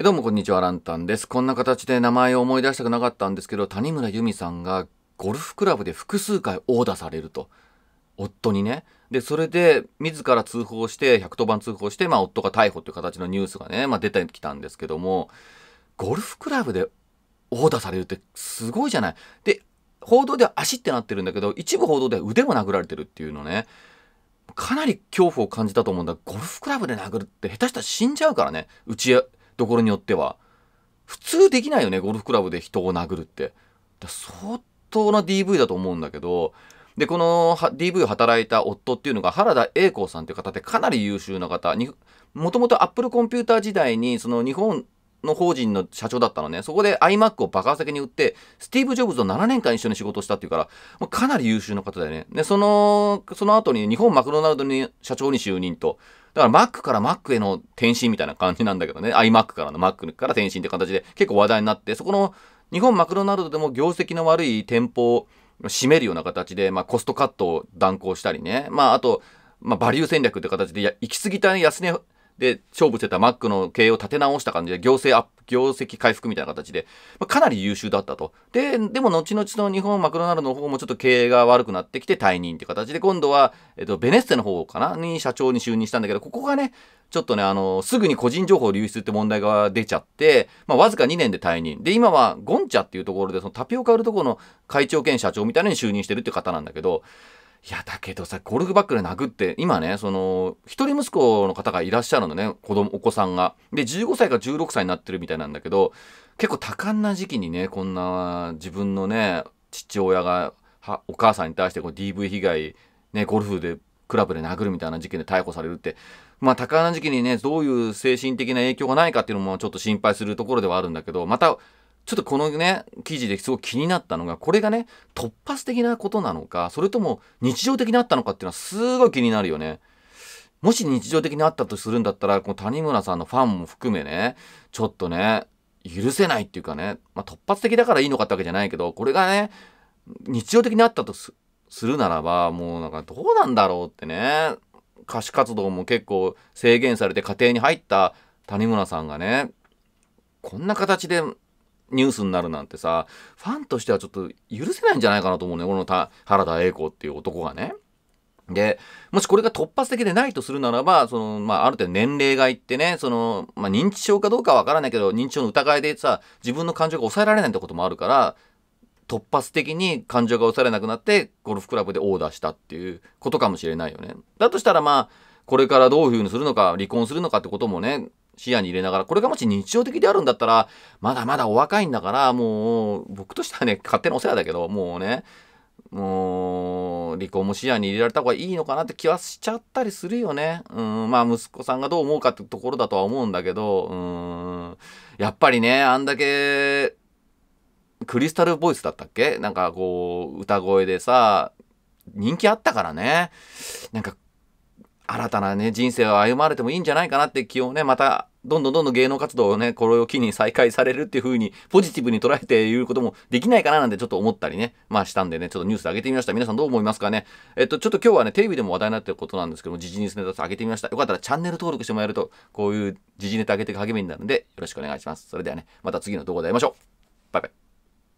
どうもこんにちは、ランタンです。こんな形で名前を思い出したくなかったんですけど、谷村由美さんがゴルフクラブで複数回殴打されると。夫にね。で、それで自ら通報して、110番通報して、まあ夫が逮捕という形のニュースがね、まあ出てきたんですけども、ゴルフクラブで殴打されるってすごいじゃない。で、報道では足ってなってるんだけど、一部報道では腕も殴られてるっていうのね。かなり恐怖を感じたと思うんだ。ゴルフクラブで殴るって下手したら死んじゃうからね。打ちところによっては。普通できないよね、ゴルフクラブで人を殴るって。相当な DV だと思うんだけど、で、この DV を働いた夫っていうのが原田栄光さんっていう方でかなり優秀な方。もともとアップルコンピューター時代に、その日本の法人の社長だったのね。そこで iMac を爆破的に売って、スティーブ・ジョブズと7年間一緒に仕事したっていうから、もうかなり優秀な方だよね。で、その、その後に日本マクドナルドに社長に就任と。だから Mac から Mac への転身みたいな感じなんだけどね。iMac からの Mac から転身って形で結構話題になって、そこの日本マクドナルドでも業績の悪い店舗を占めるような形で、まあコストカットを断行したりね。まああと、まあバリュー戦略って形で行き過ぎた安値で勝負してたマックの経営を立て直した感じで、行政アップ、業績回復みたいな形で、まあ、かなり優秀だったと。で、でも後々の日本マクドナルドの方もちょっと経営が悪くなってきて退任っていう形で、今度は、えっと、ベネッセの方かな？に社長に就任したんだけど、ここがね、ちょっとね、あの、すぐに個人情報流出って問題が出ちゃって、まあ、わずか2年で退任。で、今はゴンチャっていうところで、そのタピオカ売るところの会長兼社長みたいなのに就任してるって方なんだけど、いや、だけどさ、ゴルフバッグで殴って、今ね、その、一人息子の方がいらっしゃるのね、子供、お子さんが。で、15歳か16歳になってるみたいなんだけど、結構多感な時期にね、こんな自分のね、父親が、はお母さんに対してこう DV 被害、ね、ゴルフで、クラブで殴るみたいな事件で逮捕されるって、まあ、多感な時期にね、どういう精神的な影響がないかっていうのもちょっと心配するところではあるんだけど、また、ちょっとこのね、記事ですごく気になったのが、これがね、突発的なことなのか、それとも日常的にあったのかっていうのはすごい気になるよね。もし日常的にあったとするんだったら、この谷村さんのファンも含めね、ちょっとね、許せないっていうかね、まあ、突発的だからいいのかってわけじゃないけど、これがね、日常的にあったとするならば、もうなんかどうなんだろうってね、歌手活動も結構制限されて家庭に入った谷村さんがね、こんな形でニュースになるなんてさ、ファンとしてはちょっと許せないんじゃないかなと思うね。この原田栄子っていう男がね。で、もしこれが突発的でないとするならば、その、まあ、ある程度年齢がいってね、その、まあ、認知症かどうかわからないけど、認知症の疑いでさ、自分の感情が抑えられないってこともあるから、突発的に感情が抑えられなくなって、ゴルフクラブでオーダーしたっていうことかもしれないよね。だとしたらまあ、これからどういうふうにするのか、離婚するのかってこともね、視野に入れながら、これがもし日常的であるんだったら、まだまだお若いんだから、もう、僕としてはね、勝手なお世話だけど、もうね、もう、離婚も視野に入れられた方がいいのかなって気はしちゃったりするよね。うん、まあ、息子さんがどう思うかってところだとは思うんだけど、うん、やっぱりね、あんだけ、クリスタルボイスだったっけ？なんかこう、歌声でさ、人気あったからね。なんか新たなね、人生を歩まれてもいいんじゃないかなって気をね、また、どんどんどんどん芸能活動をね、これを機に再開されるっていう風に、ポジティブに捉えていることもできないかななんてちょっと思ったりね、まあしたんでね、ちょっとニュース上げてみました。皆さんどう思いますかね？えっと、ちょっと今日はね、テレビでも話題になってることなんですけども、時事ニュースネタ上げてみました。よかったらチャンネル登録してもらえると、こういう時事ネタ上げていく励みになるんで、よろしくお願いします。それではね、また次の動画で会いましょう。バイバイ。